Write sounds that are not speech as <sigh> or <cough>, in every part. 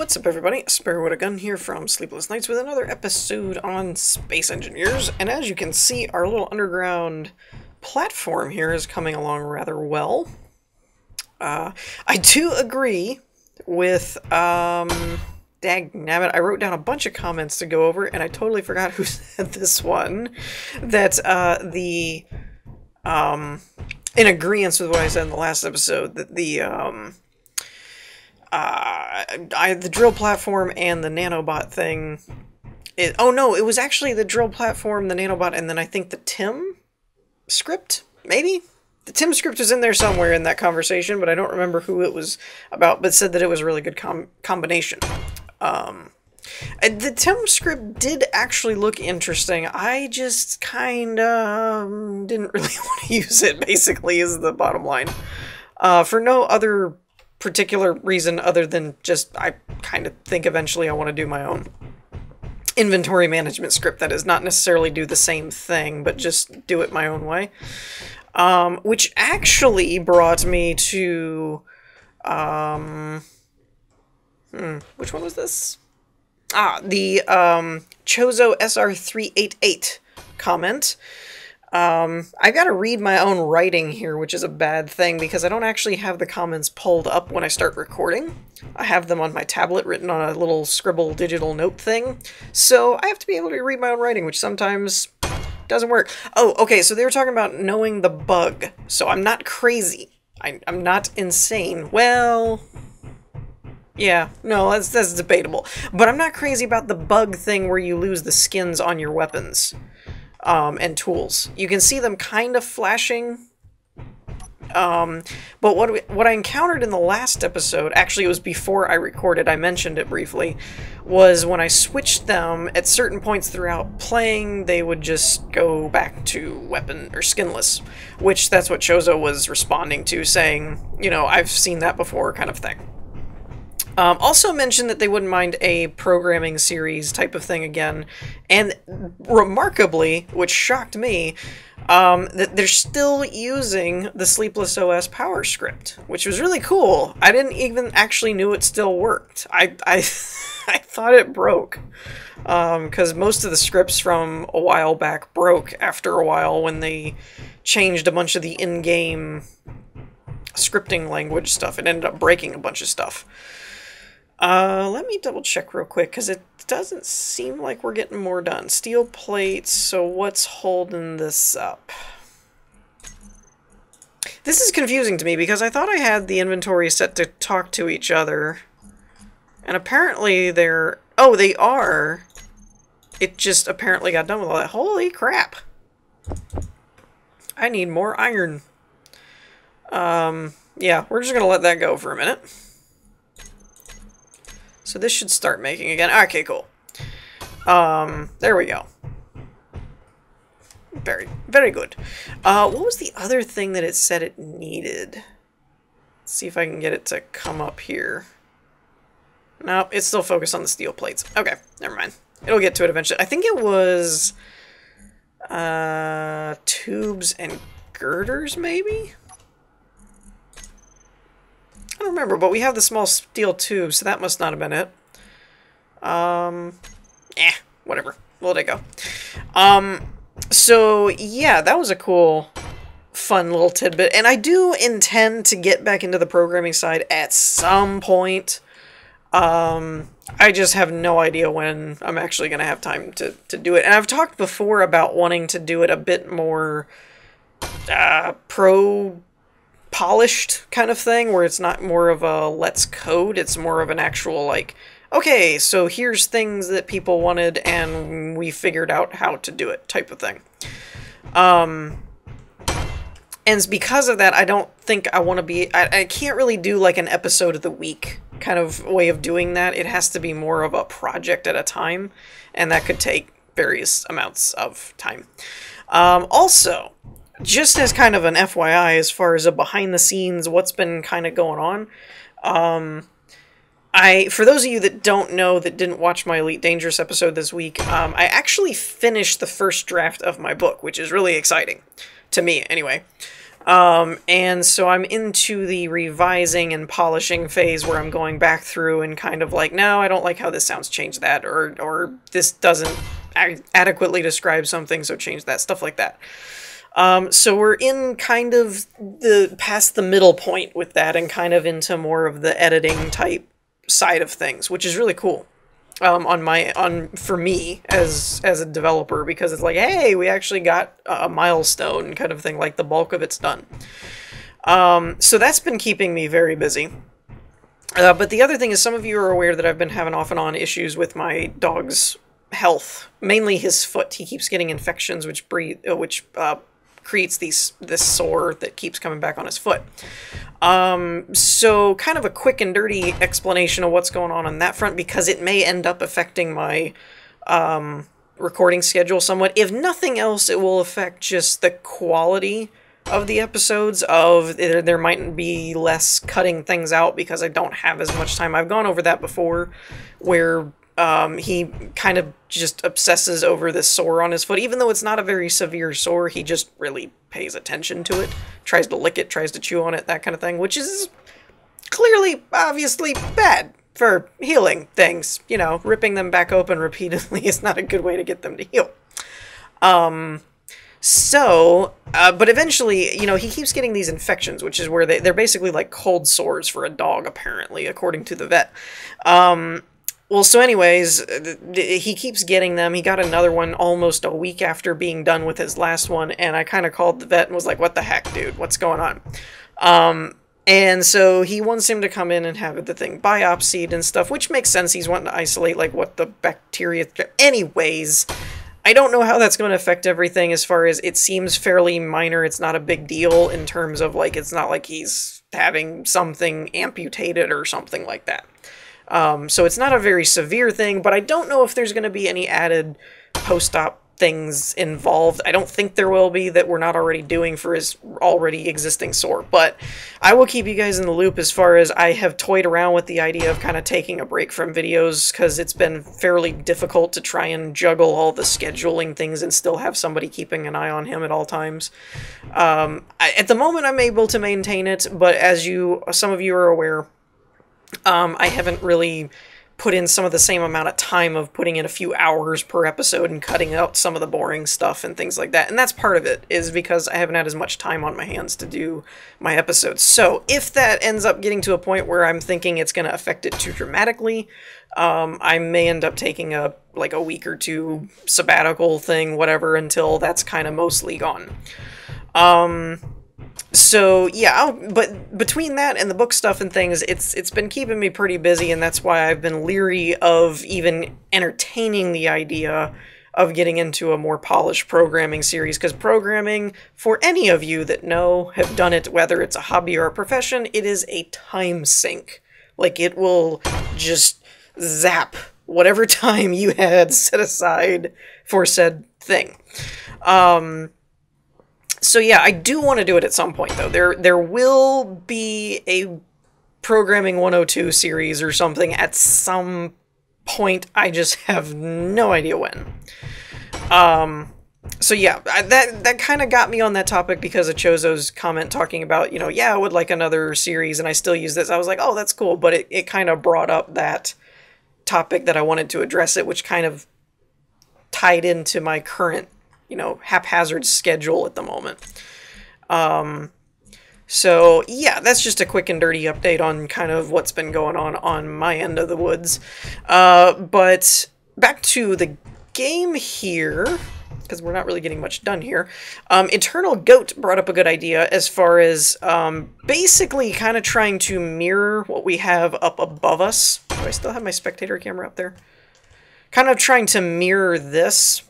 What's up, everybody? Sparrow with a Gun here from Sleepless Knights with another episode on Space Engineers. And as you can see, our little underground platform here is coming along rather well. Uh, I do agree with, um, dag nabbit, I wrote down a bunch of comments to go over, and I totally forgot who <laughs> said this one. That, uh, the, um, in agreement with what I said in the last episode, that the, um, uh, I, the drill platform and the nanobot thing. It, oh no, it was actually the drill platform, the nanobot, and then I think the Tim script, maybe? The Tim script was in there somewhere in that conversation, but I don't remember who it was about, but said that it was a really good com combination. Um, the Tim script did actually look interesting. I just kind of um, didn't <laughs> really want to use it, basically, is the bottom line. Uh, for no other particular reason other than just I kind of think eventually I want to do my own inventory management script that is not necessarily do the same thing, but just do it my own way. Um, which actually brought me to, um, hmm, which one was this? Ah, the um, Chozo SR388 comment. Um, I gotta read my own writing here, which is a bad thing because I don't actually have the comments pulled up when I start recording. I have them on my tablet written on a little scribble digital note thing, so I have to be able to read my own writing, which sometimes doesn't work. Oh, okay, so they were talking about knowing the bug, so I'm not crazy. I, I'm not insane. Well, yeah, no, that's, that's debatable. But I'm not crazy about the bug thing where you lose the skins on your weapons um, and tools. You can see them kind of flashing. Um, but what we, what I encountered in the last episode, actually it was before I recorded, I mentioned it briefly, was when I switched them at certain points throughout playing, they would just go back to weapon or skinless, which that's what Chozo was responding to, saying, you know, I've seen that before kind of thing. Um, also mentioned that they wouldn't mind a programming series type of thing again, and remarkably, which shocked me, um, that they're still using the Sleepless OS power script, which was really cool. I didn't even actually knew it still worked. I, I, <laughs> I thought it broke, because um, most of the scripts from a while back broke after a while when they changed a bunch of the in-game scripting language stuff. It ended up breaking a bunch of stuff. Uh, let me double check real quick, because it doesn't seem like we're getting more done. Steel plates, so what's holding this up? This is confusing to me, because I thought I had the inventory set to talk to each other. And apparently they're... Oh, they are! It just apparently got done with all that. Holy crap! I need more iron. Um, yeah, we're just gonna let that go for a minute. So this should start making again. Okay, cool. Um, there we go. Very, very good. Uh, what was the other thing that it said it needed? Let's see if I can get it to come up here. No, it's still focused on the steel plates. Okay, never mind. It'll get to it eventually. I think it was uh, tubes and girders, maybe? I don't remember, but we have the small steel tube, so that must not have been it. Um, eh, whatever. We'll let it go. Um, so, yeah, that was a cool, fun little tidbit. And I do intend to get back into the programming side at some point. Um, I just have no idea when I'm actually going to have time to, to do it. And I've talked before about wanting to do it a bit more uh, pro polished kind of thing where it's not more of a let's code, it's more of an actual like okay, so here's things that people wanted and we figured out how to do it type of thing. Um and because of that, I don't think I want to be I, I can't really do like an episode of the week kind of way of doing that. It has to be more of a project at a time, and that could take various amounts of time. Um, also, just as kind of an FYI, as far as a behind the scenes, what's been kind of going on, um, I for those of you that don't know that didn't watch my Elite Dangerous episode this week, um, I actually finished the first draft of my book, which is really exciting to me, anyway. Um, and so I'm into the revising and polishing phase where I'm going back through and kind of like, no, I don't like how this sounds, change that, or or this doesn't adequately describe something, so change that, stuff like that. Um, so we're in kind of the past the middle point with that, and kind of into more of the editing type side of things, which is really cool. Um, on my on for me as as a developer because it's like hey we actually got a milestone kind of thing like the bulk of it's done um, so that's been keeping me very busy uh, but the other thing is some of you are aware that i've been having off and on issues with my dog's health mainly his foot he keeps getting infections which breed uh, which uh, creates these this sore that keeps coming back on his foot um, so, kind of a quick and dirty explanation of what's going on on that front because it may end up affecting my um, recording schedule somewhat. If nothing else, it will affect just the quality of the episodes. Of there, there might be less cutting things out because I don't have as much time. I've gone over that before, where um, he kind of just obsesses over this sore on his foot. Even though it's not a very severe sore, he just really pays attention to it, tries to lick it, tries to chew on it, that kind of thing, which is clearly, obviously bad for healing things. You know, ripping them back open <laughs> repeatedly is not a good way to get them to heal. Um, so, uh, but eventually, you know, he keeps getting these infections, which is where they, they're basically like cold sores for a dog, apparently, according to the vet. Um, well, so anyways, he keeps getting them. He got another one almost a week after being done with his last one, and I kind of called the vet and was like, "What the heck, dude? What's going on?" Um, and so he wants him to come in and have the thing biopsied and stuff, which makes sense. He's wanting to isolate like what the bacteria. Anyways, I don't know how that's going to affect everything. As far as it seems fairly minor, it's not a big deal in terms of like it's not like he's having something amputated or something like that. Um, so it's not a very severe thing, but I don't know if there's going to be any added post-op things involved. I don't think there will be that we're not already doing for his already existing sore, but I will keep you guys in the loop as far as I have toyed around with the idea of kind of taking a break from videos because it's been fairly difficult to try and juggle all the scheduling things and still have somebody keeping an eye on him at all times. Um, I, at the moment, I'm able to maintain it, but as you, some of you are aware, um, I haven't really put in some of the same amount of time of putting in a few hours per episode and cutting out some of the boring stuff and things like that. And that's part of it, is because I haven't had as much time on my hands to do my episodes. So if that ends up getting to a point where I'm thinking it's going to affect it too dramatically, um, I may end up taking a like a week or two sabbatical thing, whatever, until that's kind of mostly gone. Um, so yeah I'll, but between that and the book stuff and things it's it's been keeping me pretty busy and that's why i've been leery of even entertaining the idea of getting into a more polished programming series because programming for any of you that know have done it whether it's a hobby or a profession it is a time sink. Like it will just zap whatever <laughs> time you had set aside for said thing. Um so yeah, I do want to do it at some point though. There there will be a programming 102 series or something at some point. I just have no idea when. Um so yeah, that that kind of got me on that topic because of Chozo's comment talking about, you know, yeah, I would like another series and I still use this. I was like, "Oh, that's cool," but it it kind of brought up that topic that I wanted to address it, which kind of tied into my current you know haphazard schedule at the moment. Um, so yeah, that's just a quick and dirty update on kind of what's been going on on my end of the woods. Uh, but back to the game here because we're not really getting much done here. Um, Eternal Goat brought up a good idea as far as um, basically kind of trying to mirror what we have up above us. Do I still have my spectator camera up there? Kind of trying to mirror this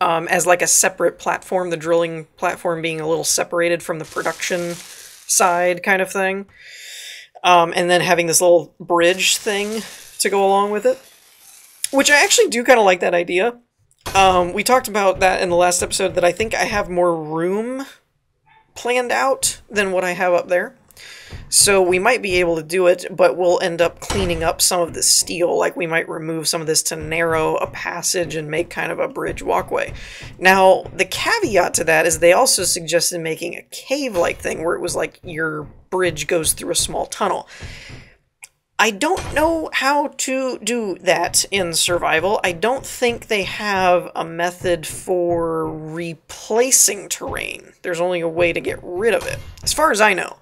um, as like a separate platform, the drilling platform being a little separated from the production side kind of thing. Um, and then having this little bridge thing to go along with it. Which I actually do kind of like that idea. Um, we talked about that in the last episode that I think I have more room planned out than what I have up there. So we might be able to do it, but we'll end up cleaning up some of the steel. Like we might remove some of this to narrow a passage and make kind of a bridge walkway. Now, the caveat to that is they also suggested making a cave-like thing where it was like your bridge goes through a small tunnel. I don't know how to do that in survival. I don't think they have a method for replacing terrain. There's only a way to get rid of it, as far as I know.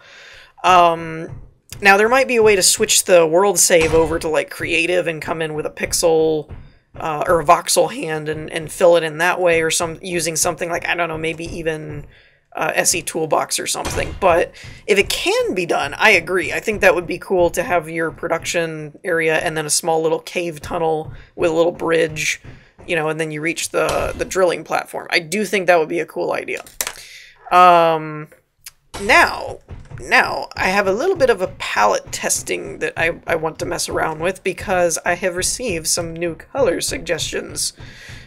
Um, now, there might be a way to switch the world save over to, like, creative and come in with a pixel uh, or a voxel hand and, and fill it in that way or some using something like, I don't know, maybe even uh, SE Toolbox or something. But if it can be done, I agree. I think that would be cool to have your production area and then a small little cave tunnel with a little bridge, you know, and then you reach the, the drilling platform. I do think that would be a cool idea. Um, now, now, I have a little bit of a palette testing that I, I want to mess around with because I have received some new color suggestions.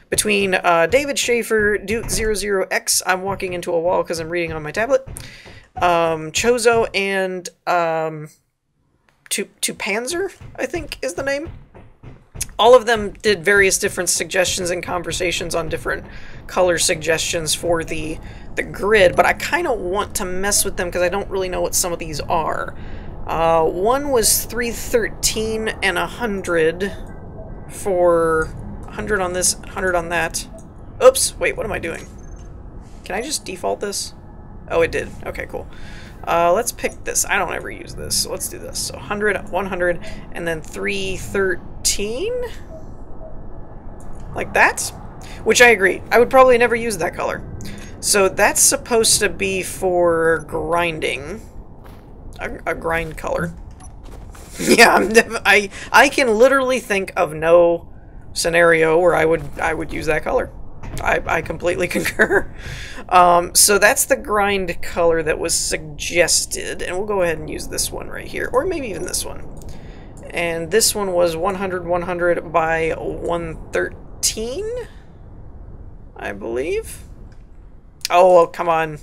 Between uh, David Schaefer, Duke00X, I'm walking into a wall because I'm reading on my tablet, um, Chozo, and um, Tupanzer, I think is the name. All of them did various different suggestions and conversations on different color suggestions for the the grid, but I kind of want to mess with them because I don't really know what some of these are. Uh, one was 313 and 100 for 100 on this, 100 on that. Oops, wait, what am I doing? Can I just default this? Oh, it did. Okay, cool. Uh, let's pick this. I don't ever use this, so let's do this. So 100, 100, and then 313? Like that? Which I agree. I would probably never use that color. So that's supposed to be for grinding. A, a grind color. <laughs> yeah, I'm I I can literally think of no scenario where I would I would use that color. I, I completely <laughs> concur. Um, so that's the grind color that was suggested, and we'll go ahead and use this one right here, or maybe even this one. And this one was 100 100 by 113, I believe. Oh, come on.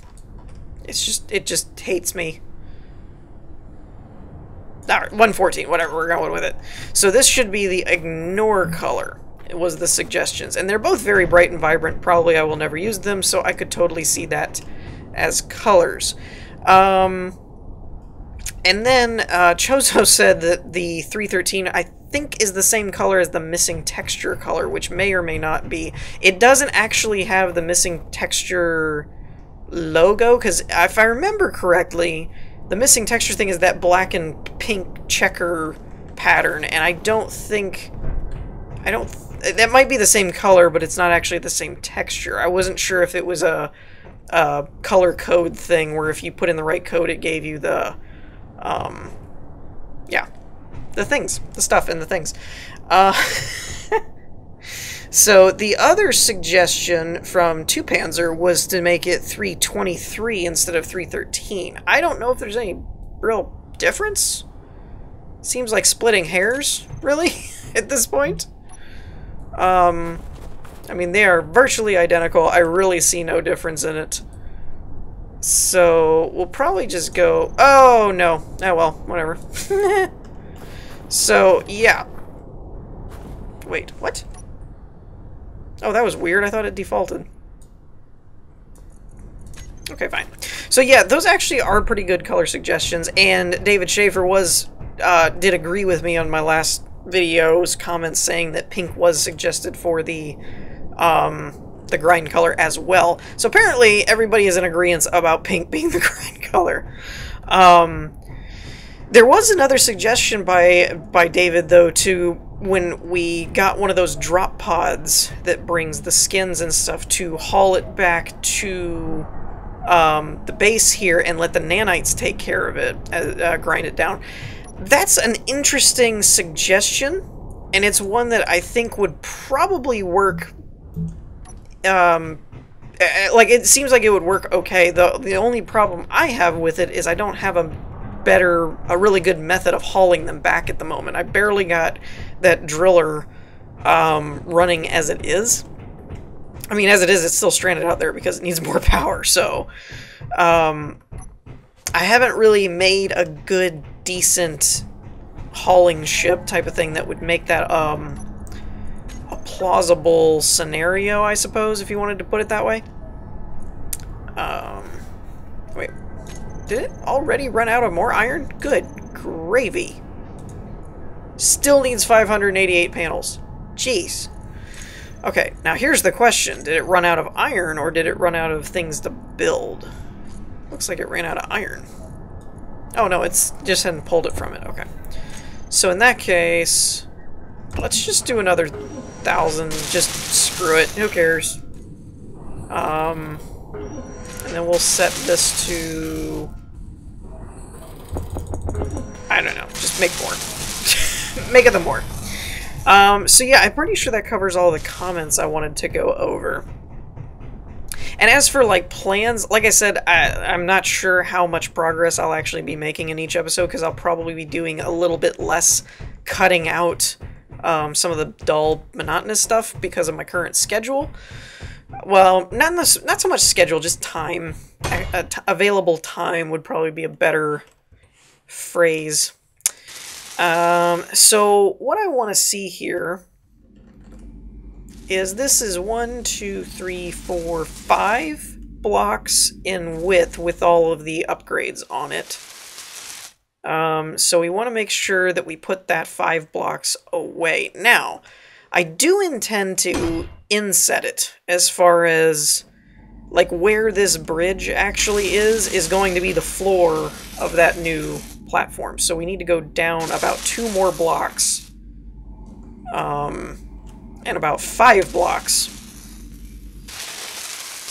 It's just, it just hates me. Alright, 114, whatever, we're going with it. So this should be the ignore color, was the suggestions. And they're both very bright and vibrant. Probably I will never use them, so I could totally see that as colors. Um, and then uh, <laughs> Chozo said that the 313, I think, is the same color as the missing texture color, which may or may not be. It doesn't actually have the missing texture logo, because if I remember correctly, the missing texture thing is that black and pink checker pattern, and I don't think... I don't... That might be the same color, but it's not actually the same texture. I wasn't sure if it was a, a color code thing, where if you put in the right code, it gave you the... Um, yeah, the things, the stuff and the things. Uh, <laughs> so the other suggestion from Two Panzer was to make it 323 instead of 313. I don't know if there's any real difference. Seems like splitting hairs, really, <laughs> at this point. Um, I mean, they are virtually identical. I really see no difference in it. So, we'll probably just go... Oh, no. Oh, well, whatever. <laughs> So, yeah. Wait, what? Oh, that was weird. I thought it defaulted. Okay, fine. So yeah, those actually are pretty good color suggestions, and David Schaefer was uh, did agree with me on my last video's comments saying that pink was suggested for the um, the grind color as well. So apparently everybody is in agreement about pink <laughs> being the grind color. Um, there was another suggestion by by David though to when we got one of those drop pods that brings the skins and stuff to haul it back to um, the base here and let the nanites take care of it, uh, uh, grind it down. That's an interesting suggestion, and it's one that I think would probably work. Um, like it seems like it would work okay. the The only problem I have with it is I don't have a better, a really good method of hauling them back at the moment. I barely got that driller um, running as it is. I mean, as it is, it's still stranded out there because it needs <laughs> more power. So, um, I haven't really made a good, decent hauling ship type of thing that would make that um, a plausible scenario, I suppose, if you wanted to put it that way. Um, wait, did it already run out of more iron? Good gravy. Still needs 588 panels. Jeez. Okay, now here's the question. Did it run out of iron or did it run out of things to build? Looks like it ran out of iron. Oh no, it's just hadn't pulled it from it. Okay. So in that case, let's just do another thousand. Just screw it. Who cares? Um, and then we'll set this to... I don't know. Just make more. <laughs> make it the more. Um, so yeah, I'm pretty sure that covers all the comments I wanted to go over. And as for like plans, like I said, I, am not sure how much progress I'll actually be making in each episode because I'll probably be doing a little bit less cutting out um, some of the dull, monotonous stuff because of my current schedule. Well, not not so much schedule, just time. available time would probably be a better phrase. Um, so what I want to see here is this is one, two, three, four, five blocks in width with all of the upgrades on it. Um, so we want to make sure that we put that five blocks away. Now, I do intend to inset it as far as like where this bridge actually is is going to be the floor of that new platform. So we need to go down about two more blocks. Um, and about five blocks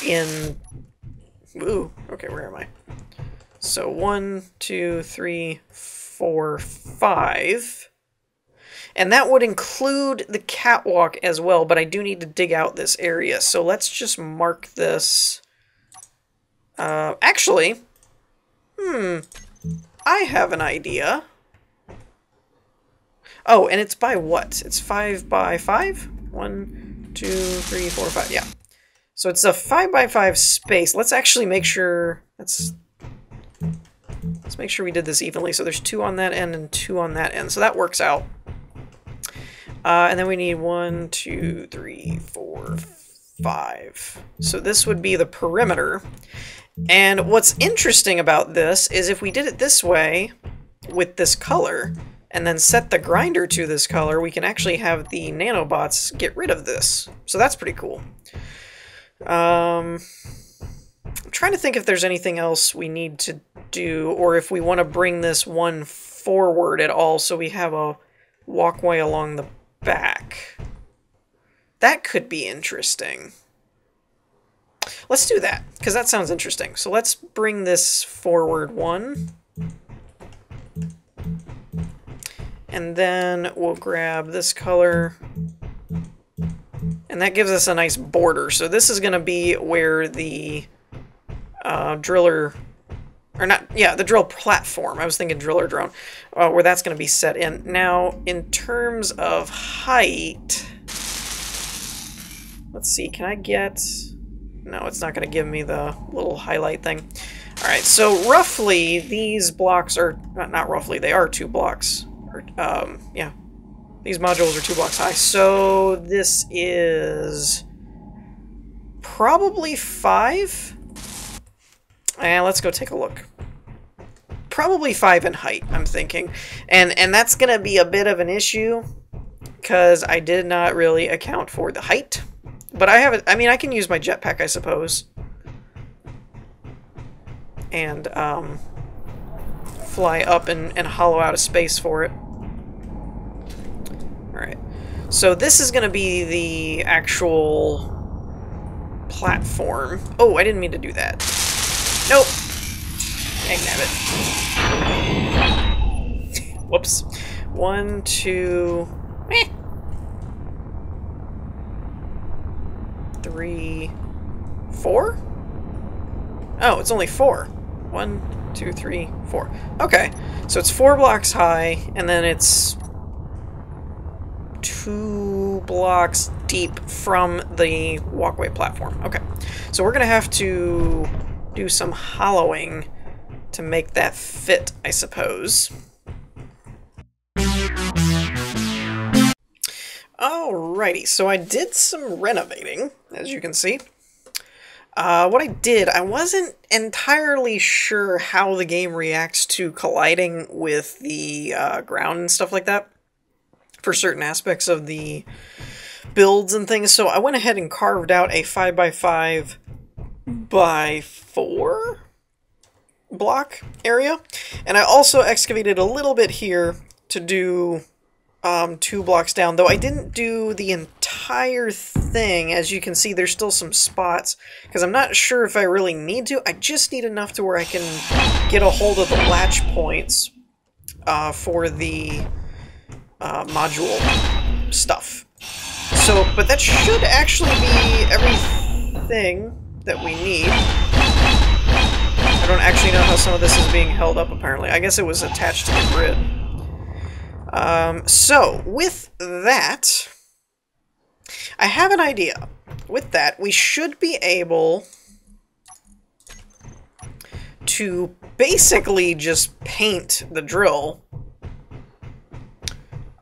in... Ooh, okay, where am I? So one, two, three, four, five. And that would include the catwalk as well, but I do need to dig out this area. So let's just mark this. Uh, actually, hmm, I have an idea. Oh, and it's by what? It's five by five? One, two, three, four, five. Yeah. So it's a five by five space. Let's actually make sure let's let's make sure we did this evenly. So there's two on that end and two on that end. So that works out. Uh, and then we need one, two, three, four, five. So this would be the perimeter. And what's interesting about this is if we did it this way with this color, and then set the grinder to this color, we can actually have the nanobots get rid of this. So that's pretty cool. Um, I'm trying to think if there's anything else we need to do, or if we want to bring this one forward at all so we have a walkway along the back. That could be interesting. Let's do that, because that sounds interesting. So let's bring this forward one. And then we'll grab this color. And that gives us a nice border. So this is going to be where the uh, driller, or not, yeah, the drill platform. I was thinking driller drone, uh, where that's going to be set in. Now, in terms of height, let's see, can I get, no, it's not going to give me the little highlight thing. All right, so roughly these blocks are, not, not roughly, they are two blocks um, yeah. These modules are two blocks high. So this is probably five. And let's go take a look. Probably five in height, I'm thinking. And, and that's going to be a bit of an issue because I did not really account for the height. But I have it. I mean, I can use my jetpack, I suppose. And, um, fly up and, and hollow out a space for it. So this is going to be the actual platform. Oh, I didn't mean to do that. Nope. Dang it. Whoops. One, two... Eh. Three... Four? Oh, it's only four. One, two, three, four. Okay. So it's four blocks high, and then it's two blocks deep from the walkway platform. Okay, so we're going to have to do some hollowing to make that fit, I suppose. Alrighty, so I did some renovating, as you can see. Uh, what I did, I wasn't entirely sure how the game reacts to colliding with the uh, ground and stuff like that for certain aspects of the builds and things, so I went ahead and carved out a 5x5 by 4 block area, and I also excavated a little bit here to do um, two blocks down, though I didn't do the entire thing. As you can see, there's still some spots, because I'm not sure if I really need to. I just need enough to where I can get a hold of the latch points uh, for the uh, module stuff. So, but that should actually be everything that we need. I don't actually know how some of this is being held up, apparently. I guess it was attached to the grid. Um, so, with that, I have an idea. With that, we should be able to basically just paint the drill.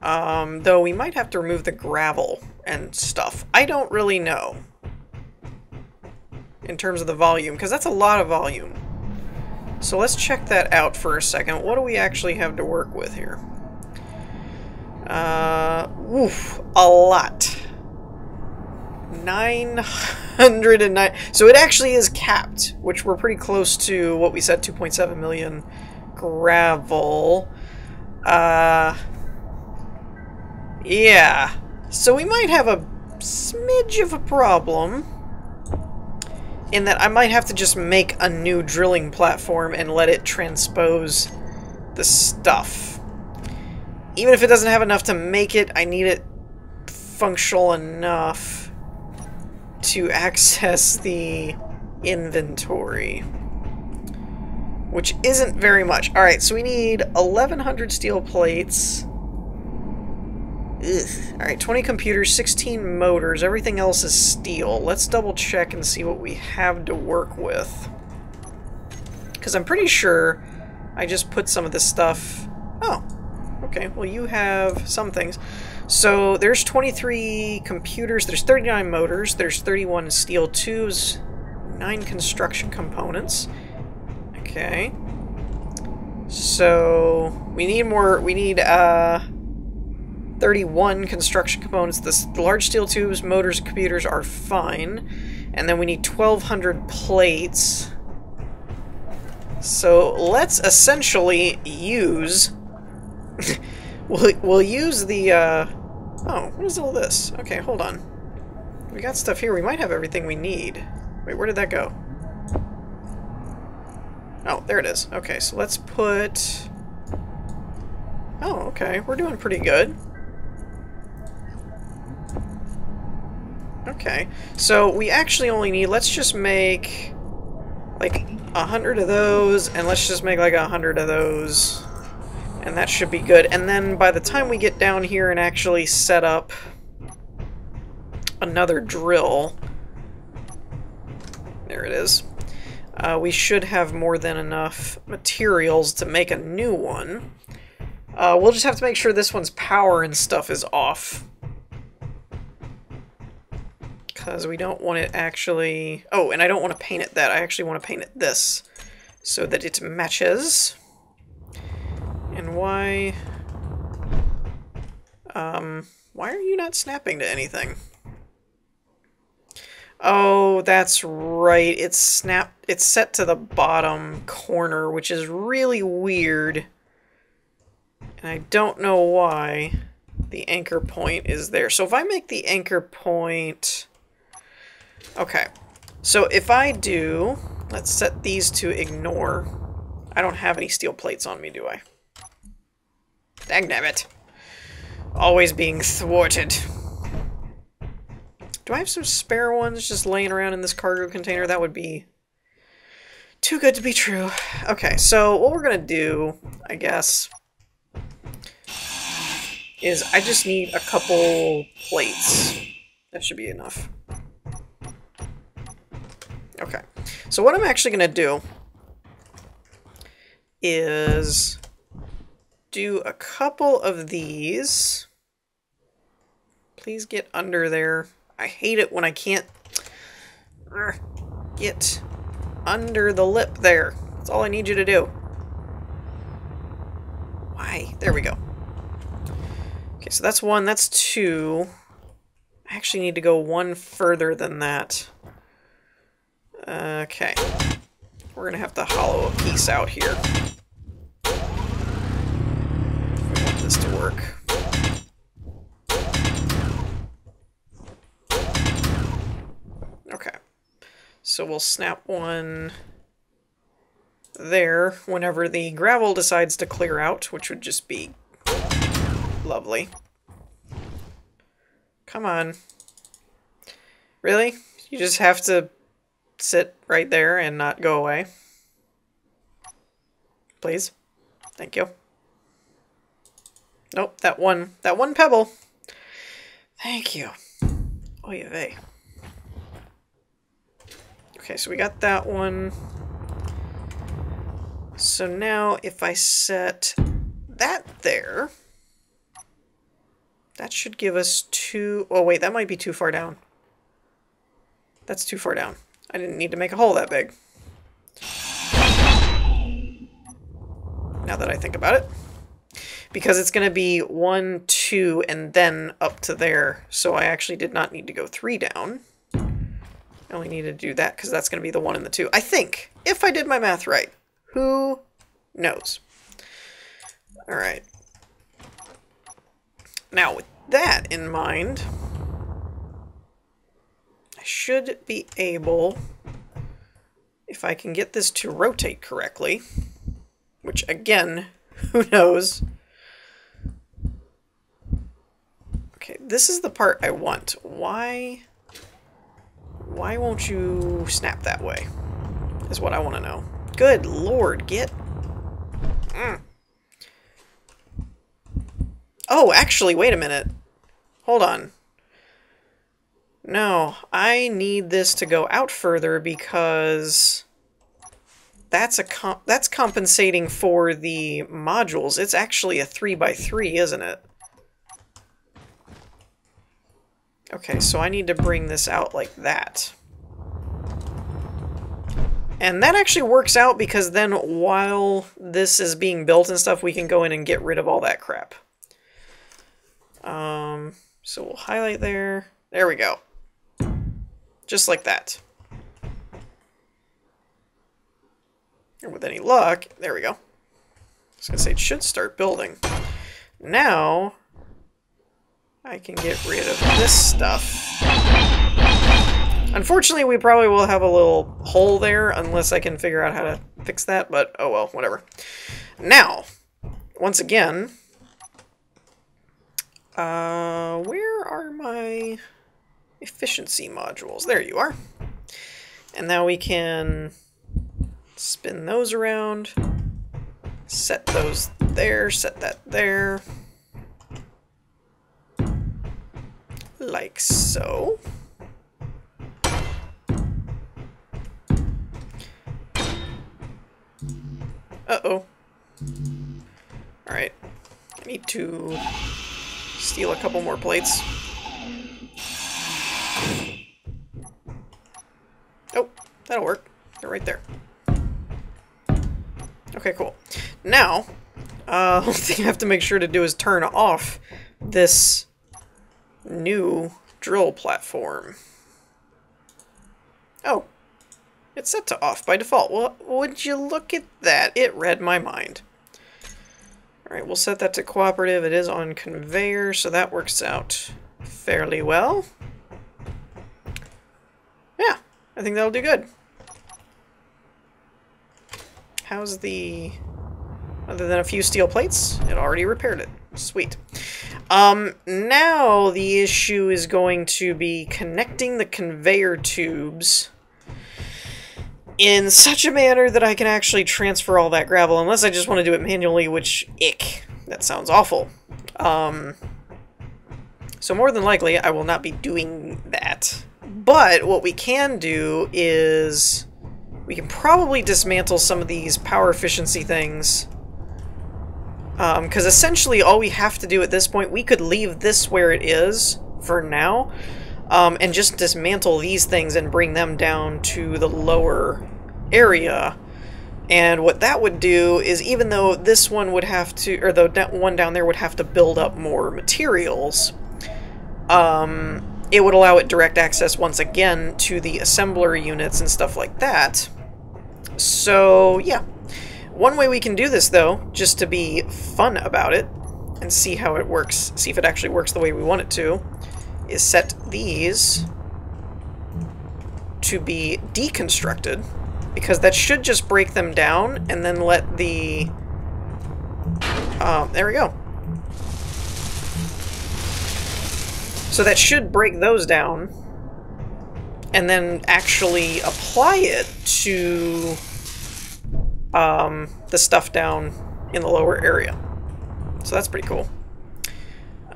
Um, though we might have to remove the gravel and stuff. I don't really know in terms of the volume, because that's a lot of volume. So let's check that out for a second. What do we actually have to work with here? Uh, woof, a lot. 909. So it actually is capped, which we're pretty close to what we said, 2.7 million gravel. Uh, yeah. So we might have a smidge of a problem in that I might have to just make a new drilling platform and let it transpose the stuff. Even if it doesn't have enough to make it, I need it functional enough to access the inventory. Which isn't very much. Alright, so we need 1100 steel plates. Alright, 20 computers, 16 motors, everything else is steel. Let's double check and see what we have to work with. Because I'm pretty sure I just put some of this stuff... Oh, okay, well you have some things. So there's 23 computers, there's 39 motors, there's 31 steel tubes, 9 construction components. Okay. So we need more, we need, uh... 31 construction components. The large steel tubes, motors, computers are fine. And then we need 1,200 plates. So let's essentially use... <laughs> we'll, we'll use the... Uh... Oh, what is all this? Okay, hold on. We got stuff here. We might have everything we need. Wait, where did that go? Oh, there it is. Okay, so let's put... Oh, okay. We're doing pretty good. Okay, so we actually only need, let's just make like a hundred of those, and let's just make like a hundred of those, and that should be good. And then by the time we get down here and actually set up another drill, there it is, uh, we should have more than enough materials to make a new one. Uh, we'll just have to make sure this one's power and stuff is off because we don't want it actually... Oh, and I don't want to paint it that. I actually want to paint it this so that it matches. And why... Um, why are you not snapping to anything? Oh, that's right. It's snapped. It's set to the bottom corner, which is really weird. And I don't know why the anchor point is there. So if I make the anchor point Okay. So if I do, let's set these to ignore. I don't have any steel plates on me, do I? Dagnabbit. Always being thwarted. Do I have some spare ones just laying around in this cargo container? That would be too good to be true. Okay, so what we're gonna do, I guess, is I just need a couple plates. That should be enough. Okay, so what I'm actually going to do is do a couple of these. Please get under there. I hate it when I can't get under the lip there. That's all I need you to do. Why? There we go. Okay, so that's one, that's two. I actually need to go one further than that. Okay. We're gonna have to hollow a piece out here. If we want this to work. Okay. So we'll snap one there whenever the gravel decides to clear out, which would just be lovely. Come on. Really? You just have to sit right there and not go away? Please? Thank you. Nope, that one, that one pebble. Thank you. Oy vey. Okay, so we got that one. So now if I set that there, that should give us two... Oh, wait, that might be too far down. That's too far down. I didn't need to make a hole that big. Now that I think about it. Because it's going to be one, two, and then up to there. So I actually did not need to go three down. I only need to do that because that's going to be the one and the two. I think, if I did my math right. Who knows? All right. Now, with that in mind, should be able, if I can get this to rotate correctly, which again, <laughs> who knows? Okay, this is the part I want. Why, why won't you snap that way? Is what I want to know. Good lord, get... Mm. Oh, actually, wait a minute. Hold on. No, I need this to go out further because that's a comp that's compensating for the modules. It's actually a 3 by 3 isn't it? Okay, so I need to bring this out like that. And that actually works out because then while this is being built and stuff, we can go in and get rid of all that crap. Um, so we'll highlight there. There we go. Just like that. And with any luck, there we go. I was going to say it should start building. Now, I can get rid of this stuff. Unfortunately, we probably will have a little hole there unless I can figure out how to fix that, but oh well, whatever. Now, once again, uh, where are my efficiency modules? There you are. And now we can spin those around, set those there, set that there, like so. Uh-oh. Alright. I need to steal a couple more plates. Oh, that'll work. They're right there. Okay, cool. Now, uh, <laughs> thing I have to make sure to do is turn off this new drill platform. Oh, it's set to off by default. Well, would you look at that? It read my mind. Alright, we'll set that to cooperative. It is on conveyor, so that works out fairly well. Yeah, I think that'll do good. How's the... Other than a few steel plates, it already repaired it. Sweet. Um, now the issue is going to be connecting the conveyor tubes in such a manner that I can actually transfer all that gravel, unless I just want to do it manually, which, ick. That sounds awful. Um, so more than likely, I will not be doing that. But what we can do is We can probably dismantle some of these power efficiency things. Because um, essentially all we have to do at this point, we could leave this where it is for now, um, and just dismantle these things and bring them down to the lower area. And what that would do is even though this one would have to, or the one down there would have to build up more materials, um, it would allow it direct access once again to the assembler units and stuff like that. So, yeah. One way we can do this, though, just to be fun about it, and see how it works, see if it actually works the way we want it to, is set these to be deconstructed, because that should just break them down, and then let the... Uh, there we go. So that should break those down, and then actually apply it to um, the stuff down in the lower area. So that's pretty cool.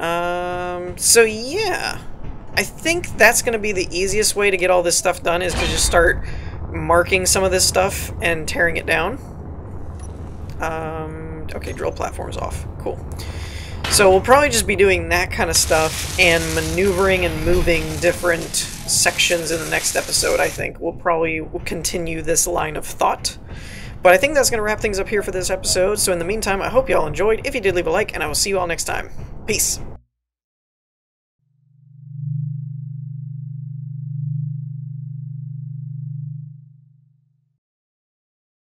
Um, so yeah, I think that's going to be the easiest way to get all this stuff done is to just start marking some of this stuff and tearing it down. Um, okay, drill platform's off. Cool. So we'll probably just be doing that kind of stuff and maneuvering and moving different sections in the next episode, I think. We'll probably continue this line of thought. But I think that's going to wrap things up here for this episode. So in the meantime, I hope you all enjoyed. If you did, leave a like, and I will see you all next time. Peace.